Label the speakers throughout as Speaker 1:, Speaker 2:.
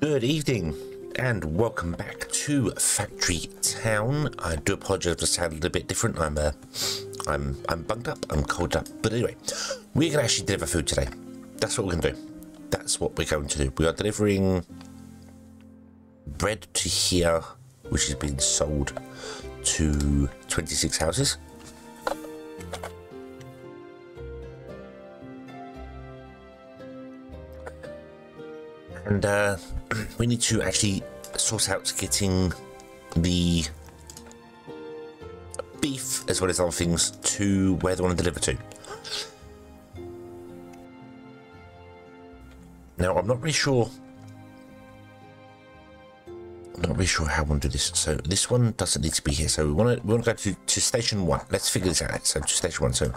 Speaker 1: Good evening and welcome back to Factory Town. I do apologise for sounding a little bit different. I'm uh, I'm I'm bunged up, I'm cold up. But anyway, we're gonna actually deliver food today. That's what we're gonna do. That's what we're going to do. We are delivering bread to here, which has been sold to 26 houses. and uh, we need to actually sort out getting the beef as well as other things to where they want to deliver to. Now, I'm not really sure. I'm not really sure how I want to do this. So this one doesn't need to be here. So we want to we want to go to, to station one. Let's figure this out. So to station one. So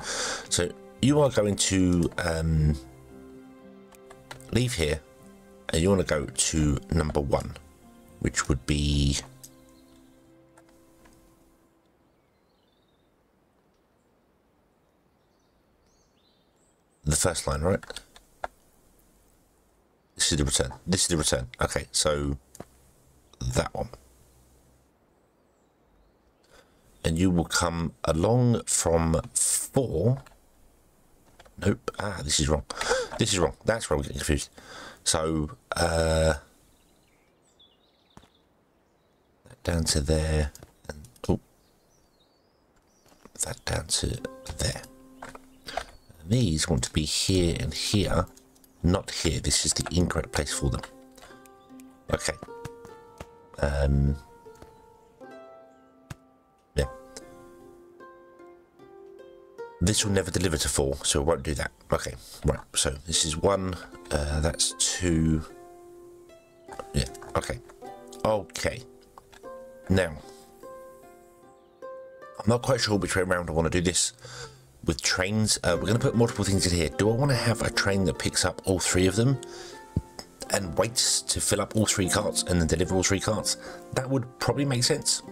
Speaker 1: so you are going to um, leave here and you want to go to number one, which would be the first line, right? This is the return. This is the return. Okay, so that one. And you will come along from four. Nope. Ah, this is wrong. This is wrong. That's where I'm getting confused. So, uh, down to there, and oh, that down to there. And these want to be here and here, not here. This is the incorrect place for them. Okay. Um, This will never deliver to four, so it won't do that. Okay, right. So this is one. Uh, that's two. Yeah. Okay. Okay. Now, I'm not quite sure which way around I want to do this with trains. Uh, we're going to put multiple things in here. Do I want to have a train that picks up all three of them and waits to fill up all three carts and then deliver all three carts? That would probably make sense.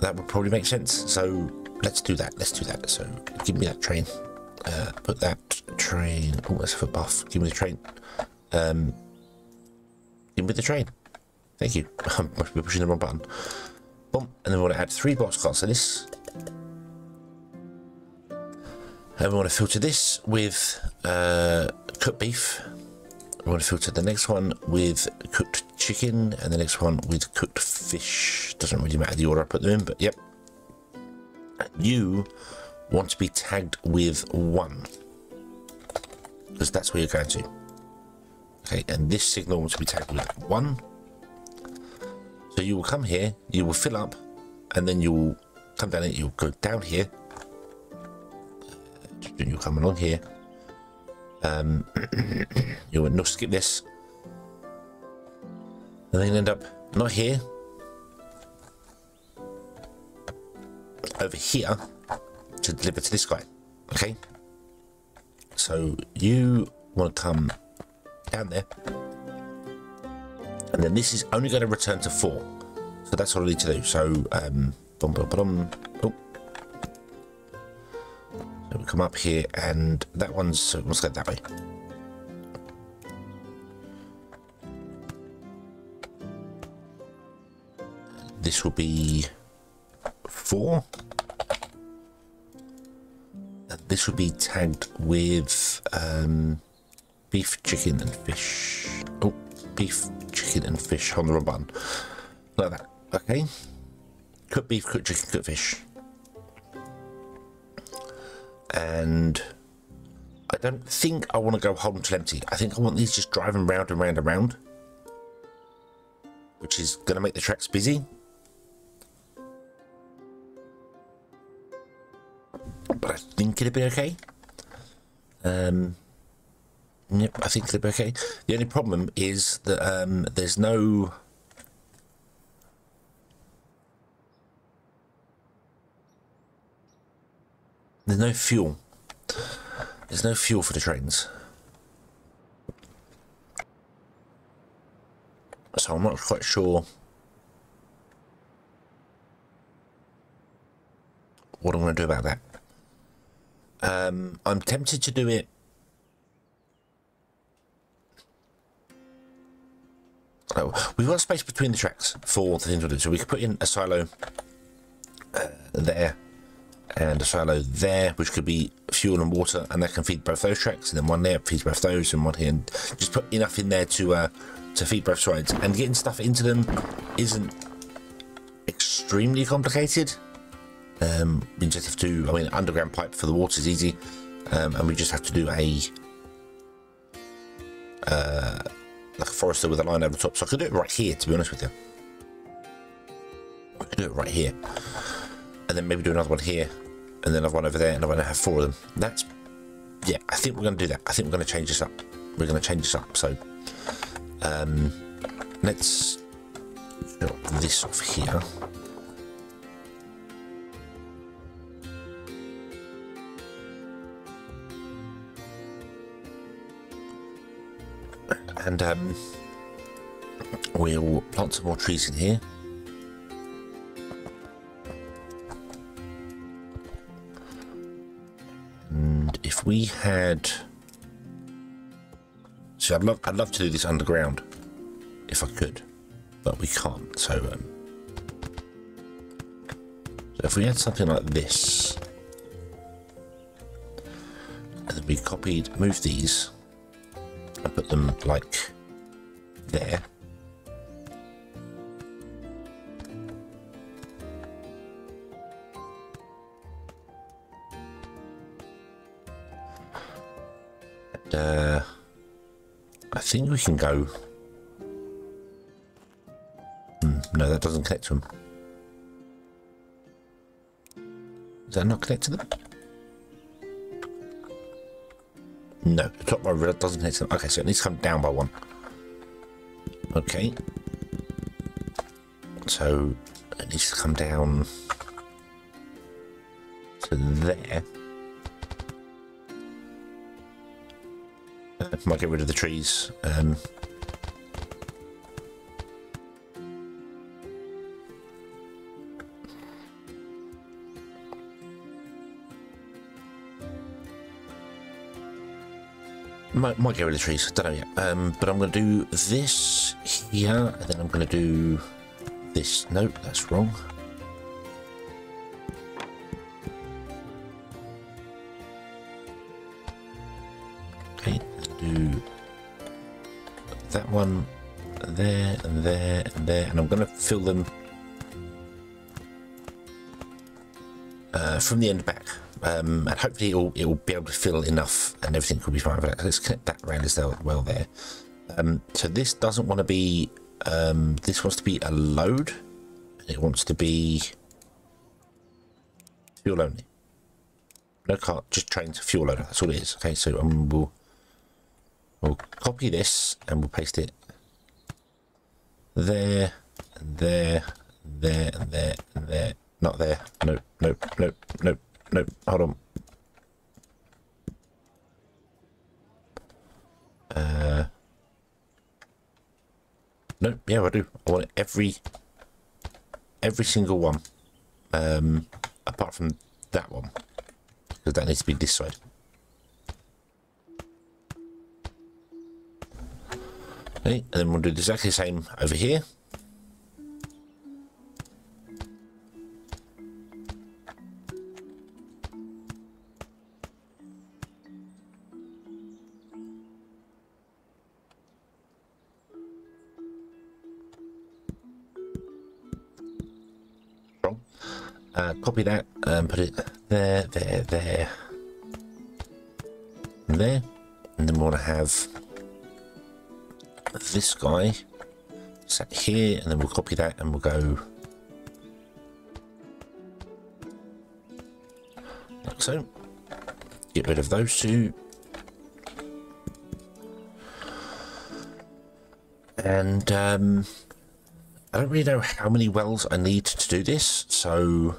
Speaker 1: That would probably make sense. So let's do that. Let's do that. So give me that train. Uh, put that train. Oh, that's for buff. Give me the train. Um, give me the train. Thank you. I must be pushing the wrong button. Boom. And then we want to add three box carts to this. And we want to filter this with uh, cooked beef. We want to filter the next one with cooked chicken and the next one with cooked fish. Doesn't really matter the order I put them in, but yep. You want to be tagged with one because that's where you're going to. Okay, and this signal wants to be tagged with one. So you will come here, you will fill up, and then you will come down here, you'll go down here, you'll come along here, um, you will not skip this, and then end up not here, over here to deliver to this guy. Okay. So you want to come down there. And then this is only going to return to four. So that's what I need to do. So, um, boom, boom, boom. Oh. We come up here and that one's, let's go that way. This will be four this would be tagged with um, beef, chicken, and fish. Oh, beef, chicken, and fish on the wrong button. Like that. Okay. Cooked beef, cooked chicken, cooked fish. And I don't think I want to go home till empty. I think I want these just driving round and round and round. Which is going to make the tracks busy. but I think it'll be okay. Um, yep, I think it'll be okay. The only problem is that um, there's no... There's no fuel. There's no fuel for the trains. So I'm not quite sure what I'm going to do about that. Um, I'm tempted to do it Oh, we've got space between the tracks for the things we'll do. So we could put in a silo uh, there and a silo there, which could be fuel and water, and that can feed both those tracks, and then one there feeds both those, and one here, and just put enough in there to uh, to feed both sides. And getting stuff into them isn't extremely complicated. Um, we just have to, I mean, underground pipe for the water is easy, um, and we just have to do a uh, like a forester with a line over the top. So I could do it right here, to be honest with you. I could do it right here, and then maybe do another one here, and then another one over there, and I'm going to have four of them. That's yeah. I think we're going to do that. I think we're going to change this up. We're going to change this up. So um, let's drop this off here. and um, we'll plant some more trees in here. And if we had, see, I'd love, I'd love to do this underground, if I could, but we can't. So, um, so if we had something like this, and then we copied, moved these and put them like there. Think we can go. Hmm, no, that doesn't connect to them. Is that not connect to them? No, the top row doesn't hit them. Okay, so it needs to come down by one. Okay. So it needs to come down to there. Might get rid of the trees. Um, might, might get rid of the trees. Don't know yet. Um, but I'm going to do this here, and then I'm going to do this. Nope, that's wrong. One there and there and there, and I'm going to fill them uh, from the end back um, and hopefully it'll, it'll be able to fill enough and everything will be fine. Let's connect that around as well there. Um, so this doesn't want to be, um, this wants to be a load. It wants to be fuel only. No car, just trains, fuel loader. That's all it is. Okay, so um, we'll, we'll copy this and we'll paste it there, there, and there, and there, there. Not there. Nope, nope, nope, nope no, hold on. Uh, no, yeah, I do. I want every, every single one, um, apart from that one, because that needs to be this side. And then we'll do exactly the same over here. Wrong. copy that and put it there, there, there, and there. And then we want to have this guy set here, and then we'll copy that and we'll go like so. Get rid of those two. And um, I don't really know how many wells I need to do this, so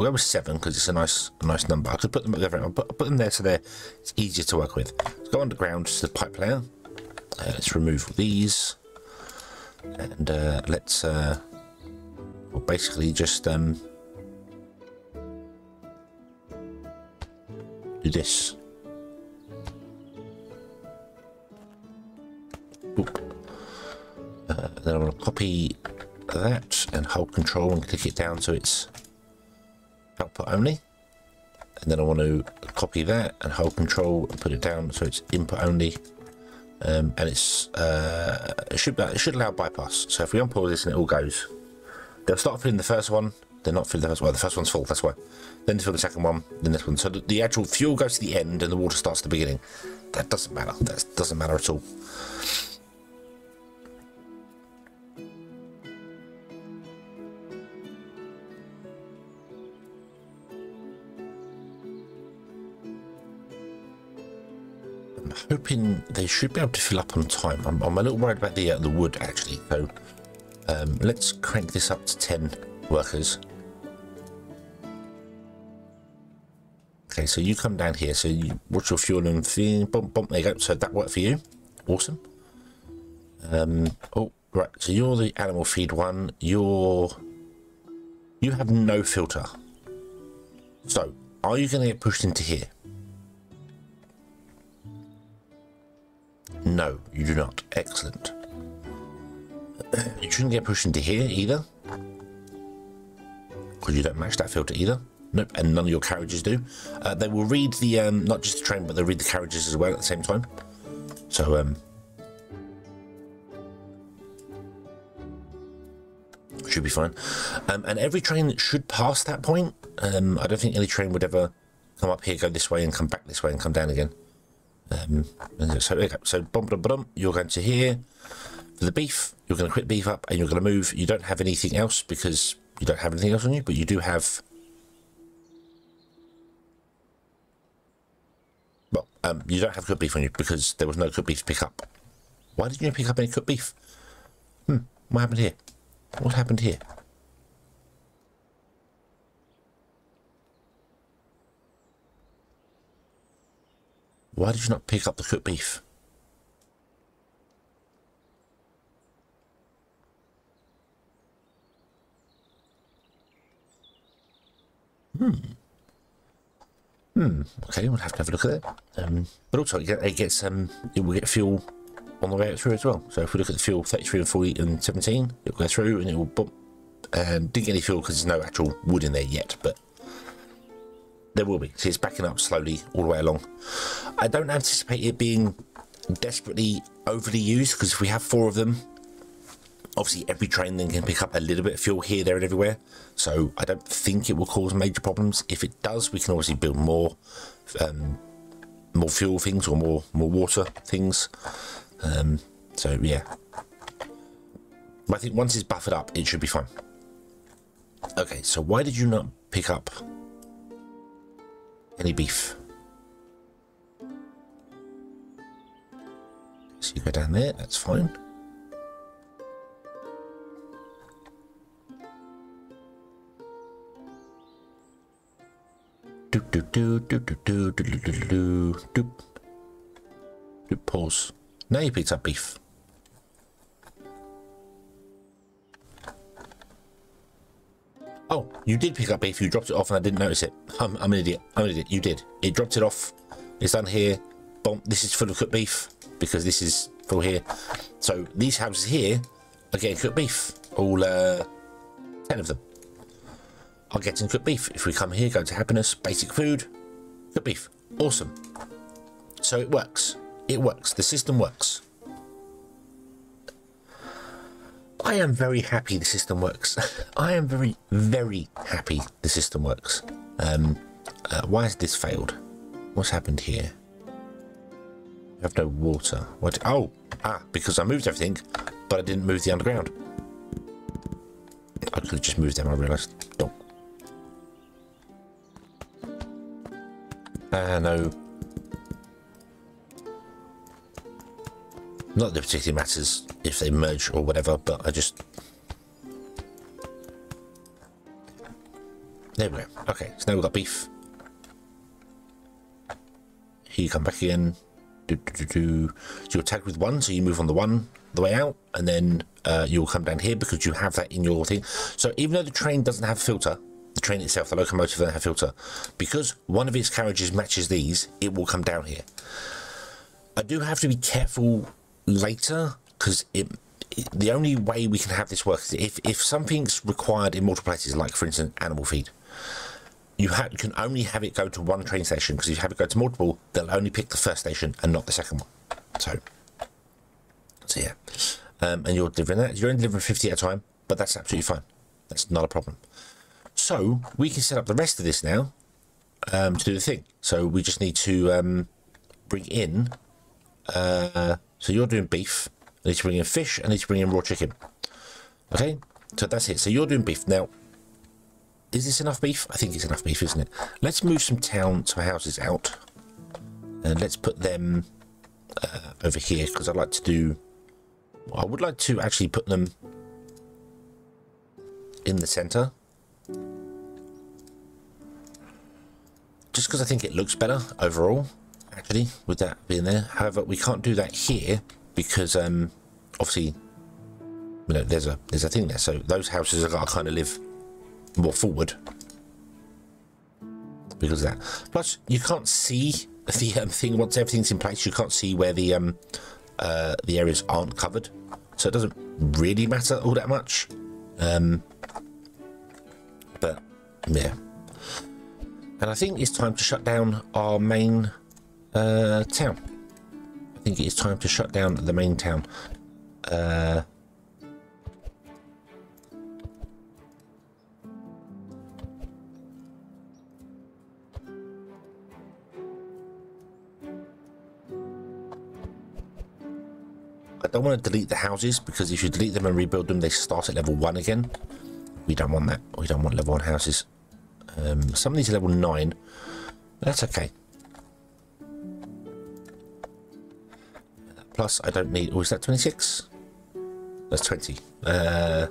Speaker 1: We'll go with seven because it's a nice, a nice number. I could put them together. I'll put, I'll put them there so they're it's easier to work with. Let's go underground to the pipe layer. Uh, let's remove these, and uh, let's uh, well, basically just um, do this. Uh, then I'm going to copy that and hold control and click it down so it's only. And then I want to copy that and hold control and put it down so it's input only. Um, and it's uh, it should it should allow bypass. So if we unpause this and it all goes, they'll start filling the first one. They're not filling the first one. The first one's full. That's why. Then they fill the second one. Then this one. So the, the actual fuel goes to the end and the water starts at the beginning. That doesn't matter. That doesn't matter at all. Hoping they should be able to fill up on time. I'm, I'm a little worried about the uh, the wood actually. So um, let's crank this up to 10 workers. Okay, so you come down here. So you watch your fuel and thing. Bump, bump. There you go. So that worked for you. Awesome. Um, oh, right. So you're the animal feed one. You're you have no filter. So are you going to get pushed into here? No, you do not. Excellent. You shouldn't get pushed into here either. Because you don't match that filter either. Nope, and none of your carriages do. Uh, they will read the, um, not just the train, but they'll read the carriages as well at the same time. So, um, should be fine. Um, and every train that should pass that point. Um, I don't think any train would ever come up here, go this way, and come back this way and come down again. Um, so, so bum, bum, bum, you're going to here for the beef. You're going to quit beef up and you're going to move. You don't have anything else because you don't have anything else on you, but you do have. Well, um, you don't have cooked beef on you because there was no cooked beef to pick up. Why didn't you pick up any cooked beef? Hmm, what happened here? What happened here? Why did you not pick up the cooked beef? Hmm. Hmm. Okay, we'll have to have a look at it. Um, but also, it, get, it gets um, it will get fuel on the way out through as well. So if we look at the fuel, 33 and 40 and 17, it'll go through and it will bump. Um, didn't get any fuel because there's no actual wood in there yet, but there will be. See, it's backing up slowly all the way along. I don't anticipate it being desperately overly used because if we have four of them, obviously every train then can pick up a little bit of fuel here, there, and everywhere. So I don't think it will cause major problems. If it does, we can obviously build more, um, more fuel things or more more water things. Um, so yeah, I think once it's buffered up, it should be fine. Okay, so why did you not pick up any beef. So you go down there, that's fine. Do do do do do do do do do do do do pause. Now you picked up beef. Oh, you did pick up beef. You dropped it off and I didn't notice it. I'm, I'm an idiot. I'm an idiot. You did. It dropped it off. It's done here. Boom. This is full of cooked beef because this is full here. So these houses here are getting cooked beef. All uh, 10 of them are getting cooked beef. If we come here, go to happiness, basic food, cooked beef. Awesome. So it works. It works. The system works. I am very happy the system works. I am very, very happy the system works. Um, uh, why has this failed? What's happened here? I have no water. What? Oh, ah, because I moved everything, but I didn't move the underground. I could have just moved them, I realised. Don't. Ah, no. Not that it particularly matters if they merge or whatever, but I just... There we go. Okay, so now we've got beef. Here you come back again. Do, do, do, do. So you're tagged with one, so you move on the one the way out, and then uh, you'll come down here because you have that in your thing. So even though the train doesn't have a filter, the train itself, the locomotive and the filter, because one of its carriages matches these, it will come down here. I do have to be careful later because it, the only way we can have this work is if, if something's required in multiple places, like for instance animal feed, you, you can only have it go to one train station because if you have it go to multiple, they'll only pick the first station and not the second one. So, so yeah, um, and you're delivering that. You're only delivering 50 at a time, but that's absolutely fine. That's not a problem. So we can set up the rest of this now um, to do the thing. So we just need to um, bring in. Uh, so you're doing beef. I need to bring in fish. To bring in raw chicken. Okay, so that's it. So you're doing beef now. Is this enough beef? I think it's enough beef, isn't it? Let's move some town, some houses out, and let's put them uh, over here because I'd like to do. I would like to actually put them in the centre. Just because I think it looks better overall, actually, with that being there. However, we can't do that here because um, obviously, you know, there's a there's a thing there. So those houses are got to kind of live more forward because of that. Plus, you can't see the um, thing once everything's in place. You can't see where the um, uh, the areas aren't covered, so it doesn't really matter all that much. Um, but yeah, and I think it's time to shut down our main uh, town. I think it is time to shut down the main town. Uh, I don't want to delete the houses because if you delete them and rebuild them, they start at level 1 again. We don't want that. We don't want level 1 houses. Um, some of these are level 9. That's okay. Plus, I don't need... Oh, is that 26? That's 20. Uh...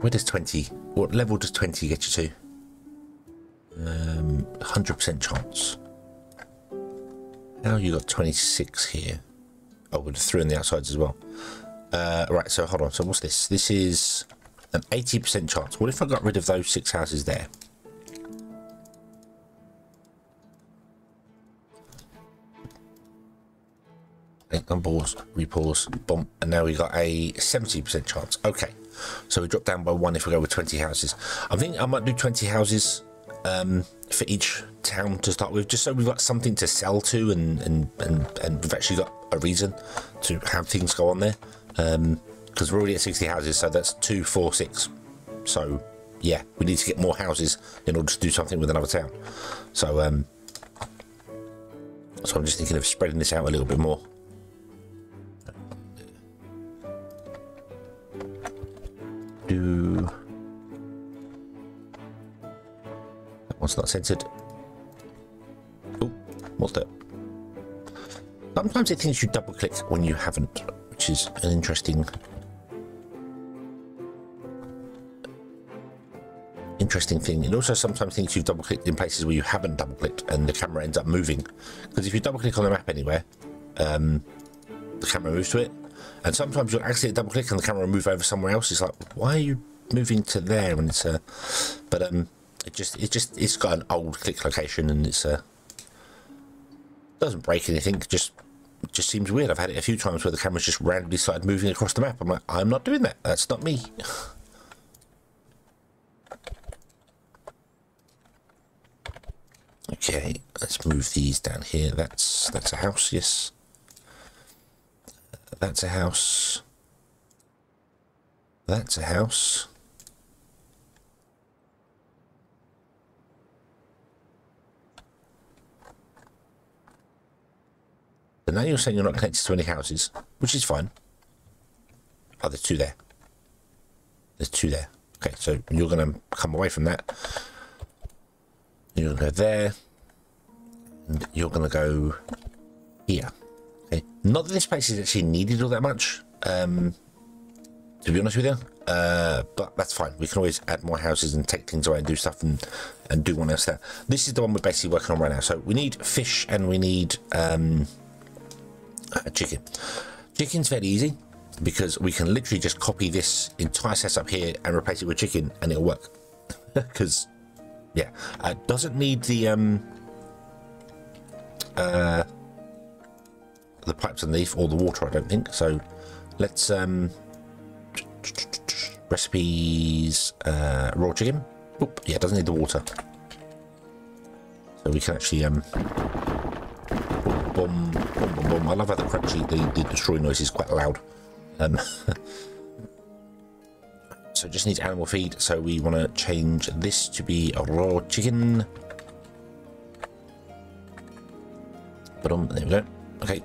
Speaker 1: Where does 20... What level does 20 get you to? Um, 100% chance. Now you got 26 here. Oh, with three on the outsides as well. Uh, right, so hold on. So what's this? This is an 80% chance. What if I got rid of those six houses there? Unpause, repause, bump, and now we got a 70% chance. Okay, so we drop down by one if we go with 20 houses. I think I might do 20 houses um, for each town to start with, just so we've got something to sell to and, and, and, and we've actually got a reason to have things go on there. Because we're already at 60 houses, so that's two, four, six. So, yeah, we need to get more houses in order to do something with another town. So, um, so I'm just thinking of spreading this out a little bit more. Do What's not censored? Oh, what's that? Sometimes it thinks you double click when you haven't, which is an interesting interesting thing. It also sometimes thinks you've double clicked in places where you haven't double clicked and the camera ends up moving. Because if you double click on the map anywhere, um, the camera moves to it. And sometimes you'll accidentally double click and the camera will move over somewhere else. It's like, why are you moving to there? And it's uh, but um, it just it just it's got an old click location and it's uh doesn't break anything. Just just seems weird. I've had it a few times where the camera's just randomly started moving across the map. I'm like, I'm not doing that. That's not me. okay, let's move these down here. That's that's a house. Yes, that's a house. That's a house. So now you're saying you're not connected to any houses, which is fine. Oh, there's two there. There's two there. Okay, so you're going to come away from that. You're going to go there. And you're going to go here. Okay. Not that this place is actually needed all that much, um, to be honest with you. Uh, but that's fine. We can always add more houses and take things away and do stuff and, and do one else there. This is the one we're basically working on right now. So we need fish and we need... Um, uh, chicken. Chicken's very easy because we can literally just copy this entire setup here and replace it with chicken and it'll work. Because, yeah, uh, doesn't need the um, uh, the pipes underneath or the water, I don't think. So let's um, recipes uh, raw chicken. Oop, yeah, it doesn't need the water. So we can actually um, boom, boom, boom, boom. I love how the crunchy, the, the destroy noise is quite loud. Um, so just needs animal feed. So we want to change this to be a raw chicken. But um, there we go. Okay.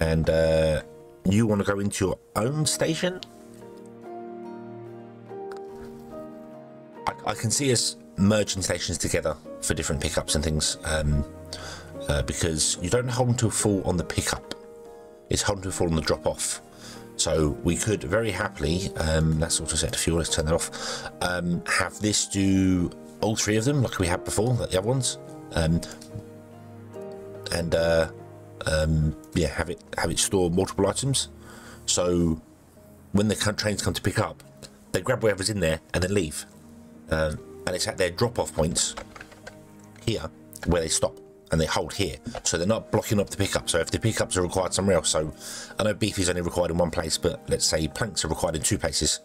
Speaker 1: And uh, you want to go into your own station? I, I can see us merging stations together for different pickups and things um, uh, because you don't hold to full on the pickup. It's hold to full on the drop off. So we could very happily, um, that's also set to fuel, let's turn that off, um, have this do all three of them like we had before, like the other ones. Um, and uh, um, yeah, have it have it store multiple items. So when the trains come to pick up, they grab whatever's in there and then leave. Um, and it's at their drop-off points here where they stop and they hold here. So they're not blocking up the pickup. So if the pickups are required somewhere else so i know beef is only required in one place but let's say planks are required in two places.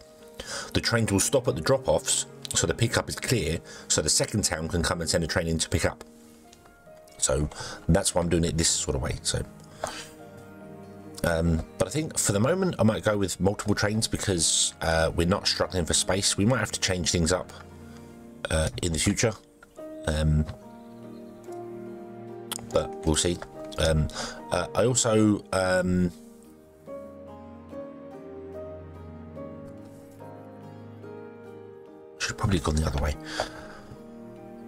Speaker 1: The trains will stop at the drop-offs so the pickup is clear so the second town can come and send a train in to pick up. So that's why i'm doing it this sort of way so. Um, but I think for the moment I might go with multiple trains because uh, we're not struggling for space. We might have to change things up uh, in the future. Um, but we'll see. Um, uh, I also um, should probably have gone the other way.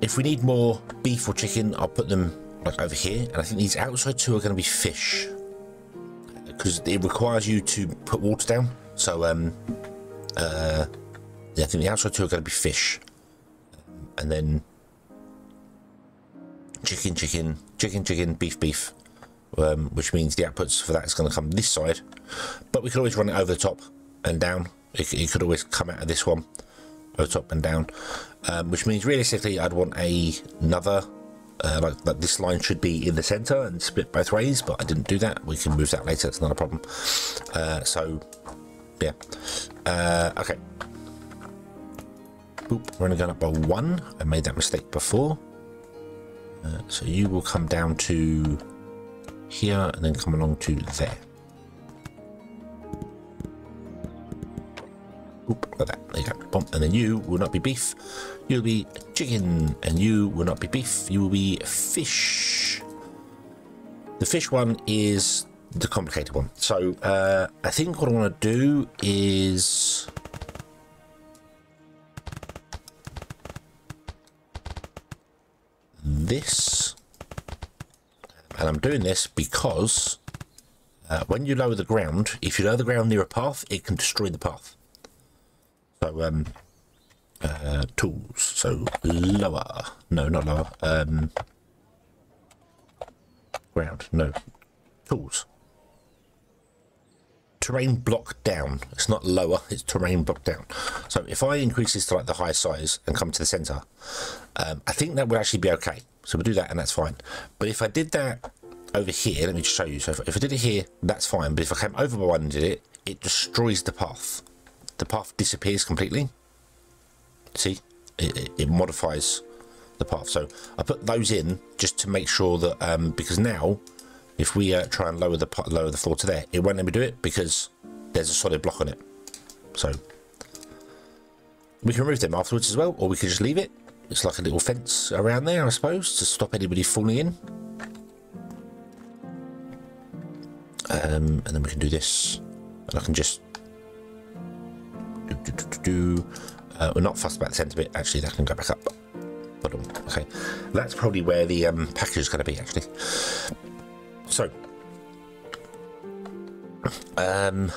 Speaker 1: If we need more beef or chicken, I'll put them like over here. And I think these outside two are going to be fish because it requires you to put water down. So um, uh, yeah, I think the outside two are going to be fish, and then chicken, chicken, chicken, chicken, beef, beef, um, which means the outputs for that is going to come this side. But we could always run it over the top and down. It, it could always come out of this one, over top and down, um, which means realistically I'd want a, another, uh, like, like this line should be in the centre and split both ways, but I didn't do that. We can move that later, it's not a problem. Uh, so, yeah. Uh, okay. We're only going up by one. I made that mistake before. Uh, so you will come down to here and then come along to there. Oop, like that. There you go. Bump. And then you will not be beef. You'll be chicken. And you will not be beef. You will be fish. The fish one is the complicated one. So uh, I think what I want to do is this. And I'm doing this because uh, when you lower the ground if you lower the ground near a path it can destroy the path. So um uh, tools. So lower. No not lower. Um ground. No. Tools terrain block down. It's not lower it's terrain block down. So if I increase this to like the high size and come to the center um, I think that would actually be okay. So we'll do that and that's fine. But if I did that over here let me just show you. So if, if I did it here that's fine. But if I came over by one and did it it destroys the path. The path disappears completely. See? It, it, it modifies the path. So I put those in just to make sure that um, because now if we uh, try and lower the lower the floor to there, it won't let me do it because there's a solid block on it. So we can remove them afterwards as well, or we can just leave it. It's like a little fence around there, I suppose, to stop anybody falling in. Um, and then we can do this, and I can just do. do, do, do. Uh, we're not fussed about the centre bit. Actually, that can go back up. Okay, that's probably where the um, package is going to be. Actually. So, um,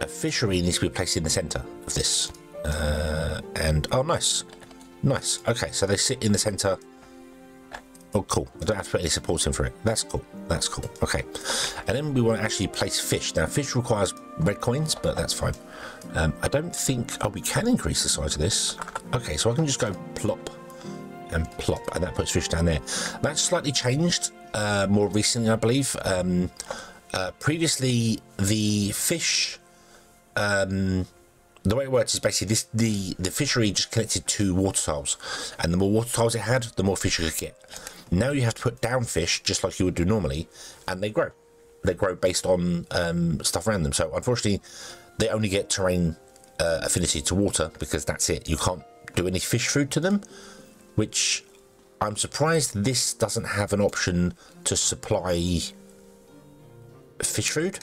Speaker 1: a fishery needs to be placed in the centre of this. Uh, and, oh, nice. Nice. Okay, so they sit in the centre Oh, cool. I don't have to put any supports in for it. That's cool. That's cool. Okay. And then we want to actually place fish. Now, fish requires red coins, but that's fine. Um, I don't think... Oh, we can increase the size of this. Okay, so I can just go plop and plop, and that puts fish down there. That's slightly changed uh, more recently, I believe. Um, uh, previously, the fish... Um, the way it works is basically this the the fishery just connected to water tiles and the more water tiles it had the more fish you could get now you have to put down fish just like you would do normally, and they grow. They grow based on um, stuff around them. So unfortunately, they only get terrain uh, affinity to water because that's it. You can't do any fish food to them, which I'm surprised this doesn't have an option to supply fish food,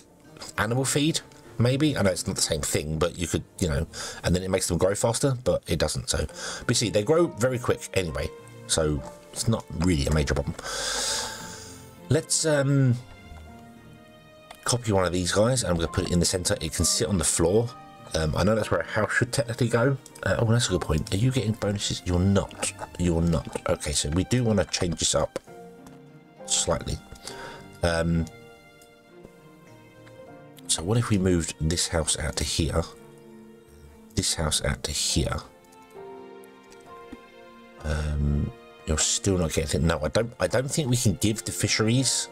Speaker 1: animal feed, maybe. I know it's not the same thing, but you could, you know, and then it makes them grow faster, but it doesn't. So, but you see, they grow very quick anyway. So it's not really a major problem. Let's um, copy one of these guys and I'm going to put it in the center. It can sit on the floor. Um, I know that's where a house should technically go. Uh, oh, that's a good point. Are you getting bonuses? You're not. You're not. Okay, so we do want to change this up slightly. Um, so what if we moved this house out to here? This house out to here. Um, you're still not getting. No, I don't. I don't think we can give the fisheries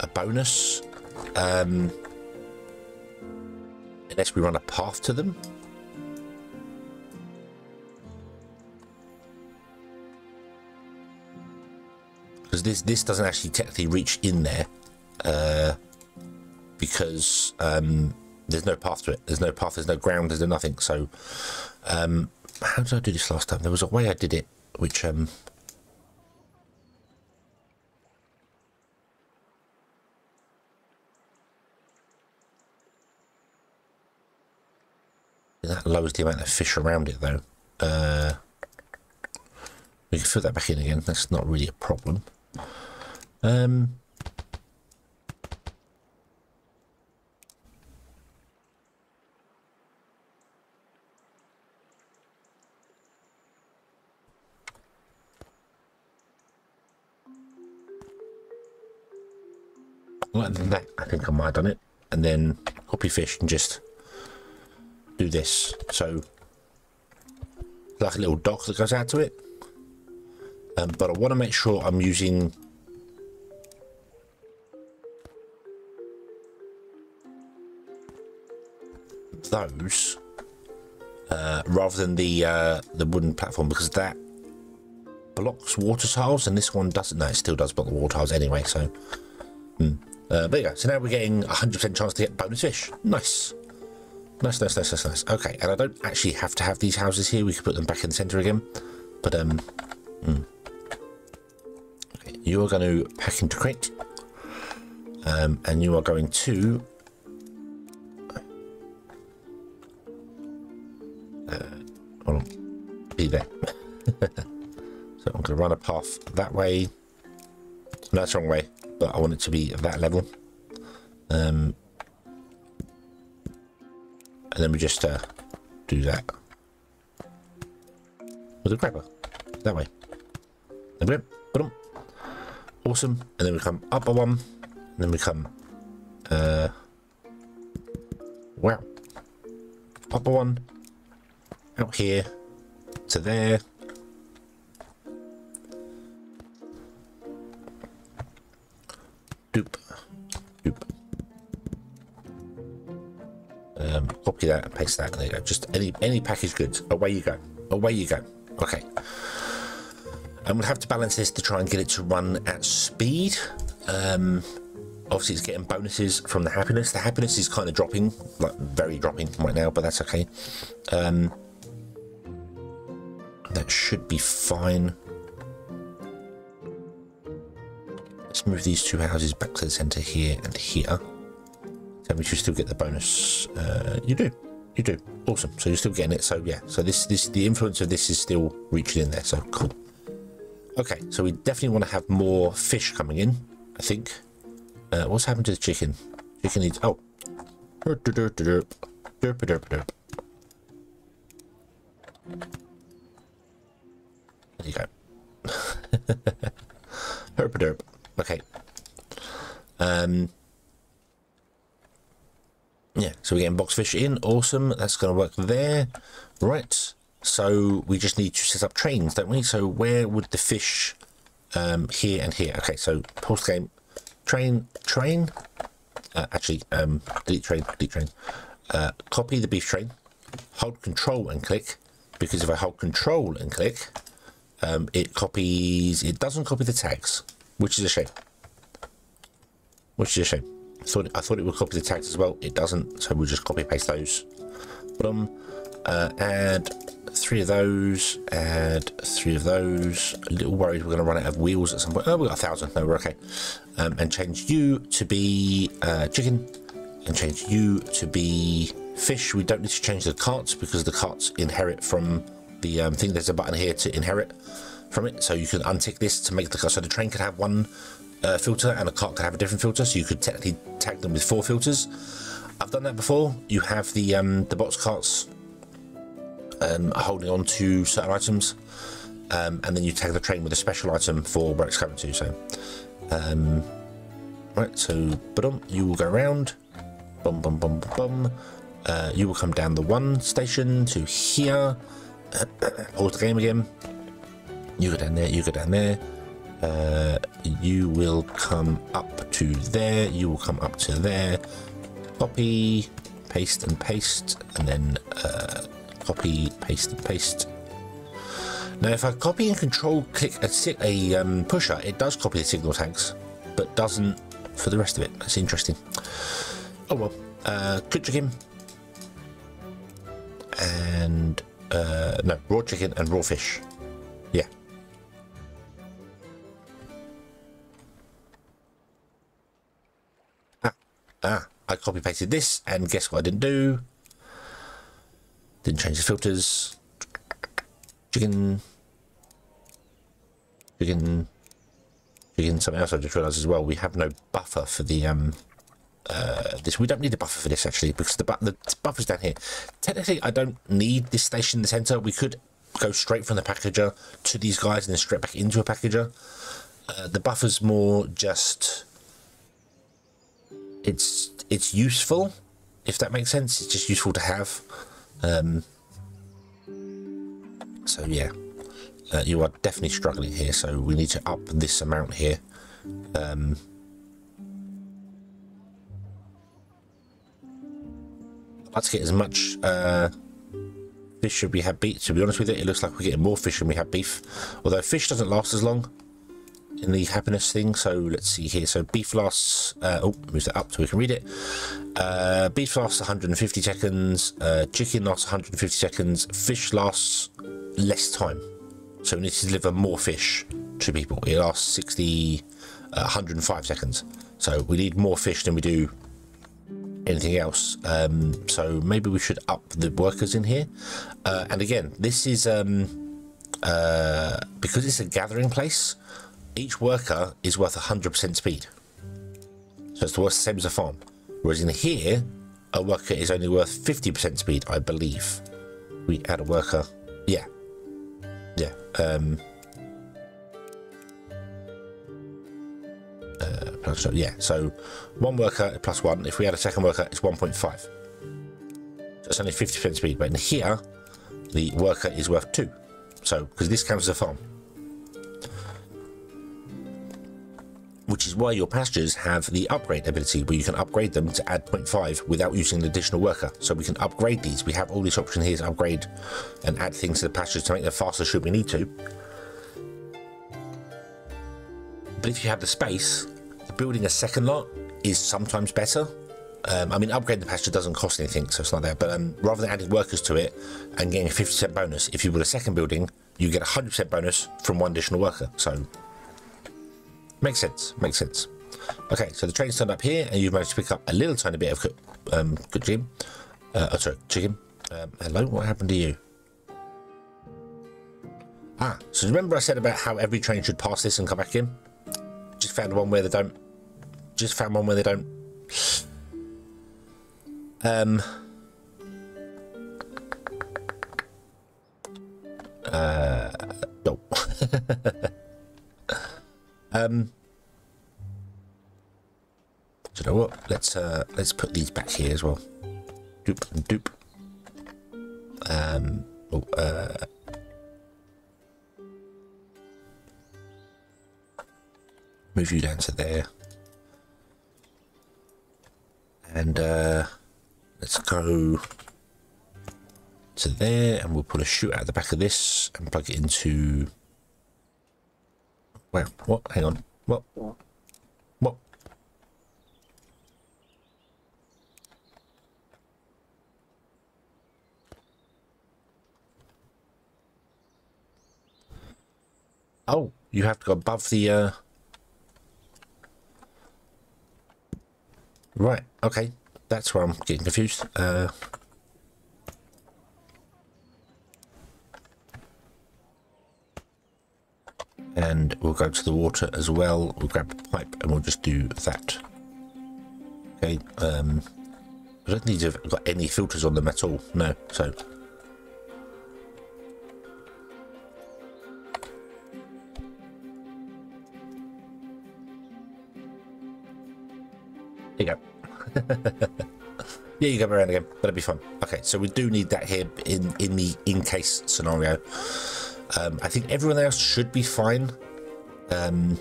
Speaker 1: a bonus um, unless we run a path to them. Because this this doesn't actually technically reach in there uh, because um, there's no path to it. There's no path. There's no ground. There's no nothing. So um, how did I do this last time? There was a way I did it, which um. That lowers the amount of fish around it, though. Uh, we can fill that back in again. That's not really a problem. Um, like that. I think I might have done it. And then copy fish and just do this. So, like a little dock that goes out to it. Um, but I want to make sure I'm using those uh, rather than the uh, the wooden platform because that blocks water tiles and this one doesn't. No, it still does block the water tiles anyway. So, hmm. Uh. So now we're getting 100% chance to get bonus fish. Nice. Nice, nice, nice, nice, nice. Okay, and I don't actually have to have these houses here. We could put them back in the centre again. But, um... Hmm. Okay, you are going to pack into crate. Um, and you are going to... Uh, hold on. Be there. so I'm going to run a path that way. No, that's the wrong way but I want it to be that level. Um, and then we just uh, do that with a grabber that way. Awesome. And then we come up a one, and then we come. Uh, wow. Up a one, out here to there, Doop. Doop. Um, copy that and paste that. There you go. Just any any package goods. Away you go. Away you go. Okay. Going to have to balance this to try and get it to run at speed. Um, obviously, it's getting bonuses from the happiness. The happiness is kind of dropping, like very dropping right now, but that's okay. Um, that should be fine. Let's move these two houses back to the centre here and here. Then we should still get the bonus. Uh, you do. You do. Awesome. So you're still getting it. So yeah. So this, this, the influence of this is still reaching in there. So cool. Okay. So we definitely want to have more fish coming in. I think. Uh, what's happened to the chicken? Chicken needs. Oh. Derp derp derp. Derp derp derp. Herpaderp. Okay. Um, yeah, so we're getting boxfish in. Awesome. That's going to work there. Right. So we just need to set up trains, don't we? So where would the fish um, here and here? Okay, so post game train, train. Uh, actually, um, delete train, delete train. Uh, copy the beef train. Hold control and click. Because if I hold control and click, um, it copies, it doesn't copy the tags, which is a shame. Which is a shame. Thought, I thought it would copy the tags as well. It doesn't, so we'll just copy paste those. Boom. Uh, add three of those, add three of those. A little worried we're going to run out of wheels at some point. Oh, we got a thousand. No, we're okay. Um, and change you to be uh, chicken, and change you to be fish. We don't need to change the carts because the carts inherit from the um, thing. There's a button here to inherit from it, so you can untick this to make the. So the train can have one uh, filter and a cart can have a different filter. So you could technically tag them with four filters. I've done that before. You have the um, the box carts um, holding on to certain items, um, and then you tag the train with a special item for where it's coming to. So, um, right, so boom, you will go around, bum bum bum bum. Uh, you will come down the one station to here. Pause the game again. You go down there. You go down there. Uh, you will come up to there. You will come up to there. Copy, paste, and paste, and then. Uh, copy, paste, and paste. Now, if I copy and control click a, a um, pusher, it does copy the signal tags, but doesn't for the rest of it. That's interesting. Oh well. Uh, cooked chicken and uh, no raw chicken and raw fish. Ah. I copy pasted this, and guess what I didn't do? Didn't change the filters. Chicken. Chicken. Chicken. Something else I just realised as well. We have no buffer for the um. Uh, this we don't need a buffer for this actually because the, the buffer's down here. Technically, I don't need this station in the centre. We could go straight from the packager to these guys and then straight back into a packager. Uh, the buffer's more just it's it's useful if that makes sense. It's just useful to have. Um, so yeah, uh, you are definitely struggling here. So we need to up this amount here. Um, let's get as much uh, fish as we have beef. To be honest with it, it looks like we're getting more fish than we have beef. Although fish doesn't last as long in the happiness thing. So let's see here. So beef lasts. Uh, oh, move that up so we can read it. Uh, beef lasts 150 seconds. Uh, chicken lasts 150 seconds. Fish lasts less time. So we need to deliver more fish to people. It lasts 60, uh, 105 seconds. So we need more fish than we do anything else. Um, so maybe we should up the workers in here. Uh, and again, this is um, uh, because it's a gathering place each worker is worth 100% speed. So it's the same as a farm. Whereas in here, a worker is only worth 50% speed, I believe. We add a worker. Yeah. Yeah. Um, uh, yeah, so one worker plus one. If we add a second worker, it's 1.5. So it's only 50% speed. But in here, the worker is worth two. So, because this counts as a farm. Which is why your pastures have the upgrade ability where you can upgrade them to add 0.5 without using an additional worker. So we can upgrade these. We have all this option here to upgrade and add things to the pastures to make them faster should we need to. But if you have the space, building a second lot is sometimes better. Um, I mean, upgrading the pasture doesn't cost anything, so it's not there. But um, rather than adding workers to it and getting a 50% bonus, if you build a second building, you get a 100% bonus from one additional worker. So Makes sense. Makes sense. Okay, so the train's turned up here, and you've managed to pick up a little tiny bit of um, good chicken. Uh, oh, sorry, chicken. Um, hello, what happened to you? Ah, so remember I said about how every train should pass this and come back in? Just found one where they don't. Just found one where they don't. Um. Uh. No. Um, do you know what? Let's uh, let's put these back here as well. Doop and doop. Um, oh, uh, move you down to there. And uh, let's go to there and we'll pull a chute out the back of this and plug it into... Wow, what? Hang on. What? What? Oh, you have to go above the... Uh... Right, okay. That's where I'm getting confused. Uh... And we'll go to the water as well. We'll grab a pipe and we'll just do that. Okay, um... I don't think they've got any filters on them at all. No, so... There you go. yeah, you go around again. That'll be fine. Okay, so we do need that here in, in the in-case scenario. Um, I think everyone else should be fine. Um,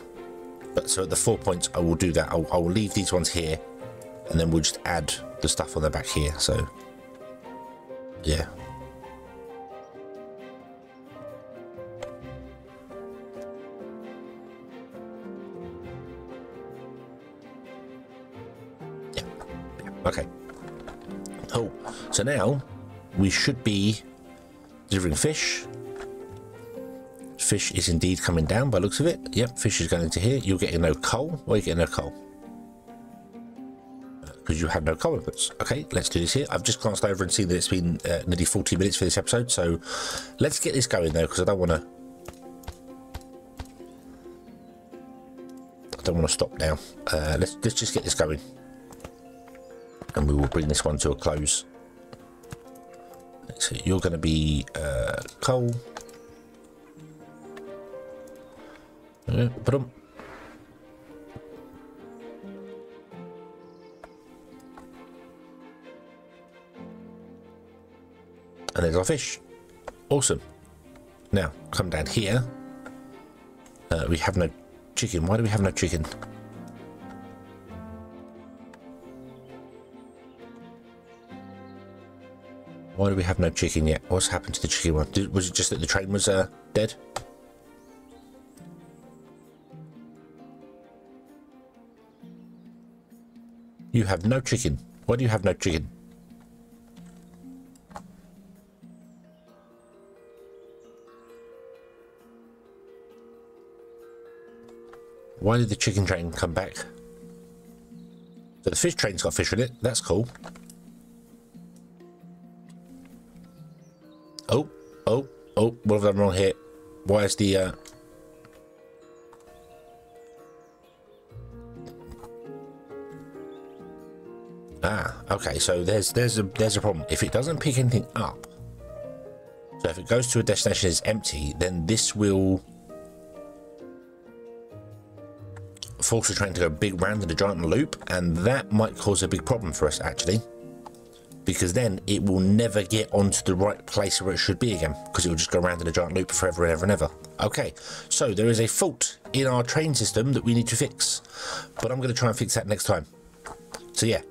Speaker 1: but so at the four points, I will do that. I'll, I will leave these ones here, and then we'll just add the stuff on the back here. So, yeah. Yeah. Okay. Oh, so now we should be delivering fish. Fish is indeed coming down by looks of it. Yep, fish is going to here. You're getting no coal. Why are you getting no coal? Because you have no coal inputs. Okay, let's do this here. I've just glanced over and seen that it's been uh, nearly 40 minutes for this episode. So let's get this going though, because I don't want to... I don't want to stop now. Uh, let's, let's just get this going. And we will bring this one to a close. So you're going to be uh, coal. Yeah. And there's our fish. Awesome. Now, come down here. Uh, we have no chicken. Why do we have no chicken? Why do we have no chicken yet? What's happened to the chicken one? Did, was it just that the train was uh, dead? You have no chicken. Why do you have no chicken? Why did the chicken train come back? So the fish train's got fish in it. That's cool. Oh, oh, oh, what have I done wrong here? Why is the, uh... Ah, okay, so there's there's a there's a problem. If it doesn't pick anything up, so if it goes to a destination is empty, then this will force the train to go big round in a giant loop, and that might cause a big problem for us actually because then it will never get onto the right place where it should be again because it will just go around in a giant loop forever and ever and ever. Okay, so there is a fault in our train system that we need to fix, but I'm going to try and fix that next time. So yeah,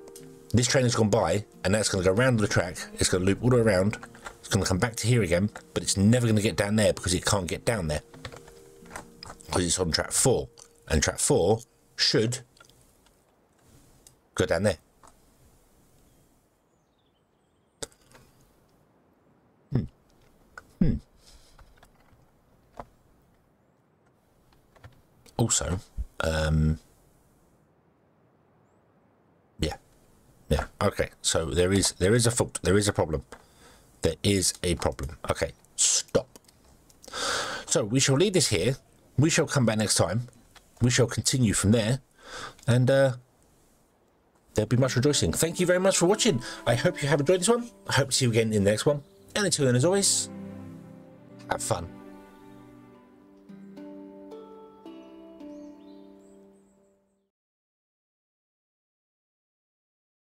Speaker 1: this train has gone by and it's going to go around the track, it's going to loop all the way around, it's going to come back to here again, but it's never going to get down there because it can't get down there because it's on track 4 and track 4 should go down there. Hmm. Hmm. Also, um, yeah, yeah. Okay, so there is there is a fault. There is a problem. There is a problem. Okay, stop. So we shall leave this here. We shall come back next time. We shall continue from there, and uh, there'll be much rejoicing. Thank you very much for watching. I hope you have enjoyed this one. I hope to see you again in the next one. And until then, as always, have fun.